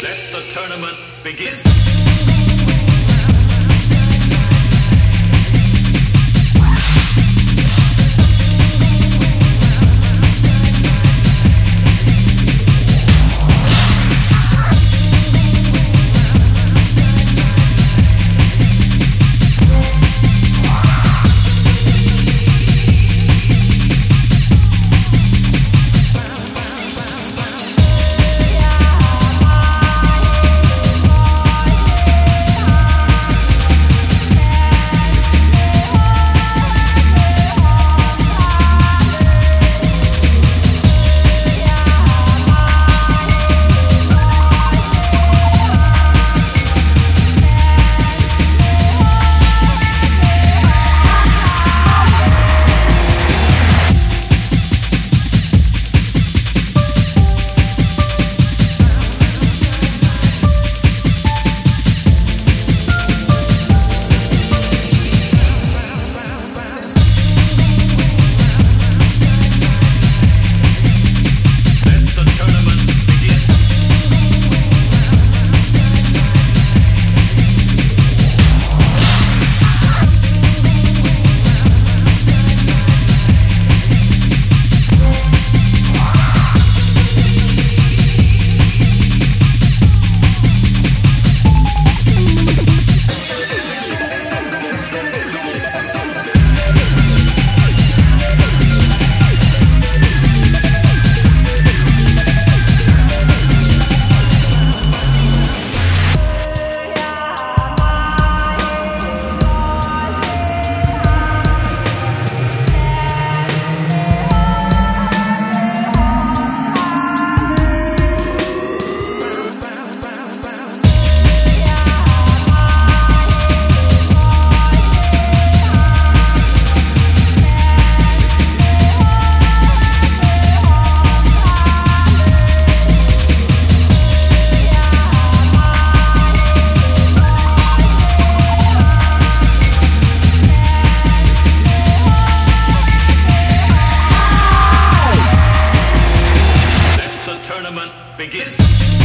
Let the tournament begin. begins.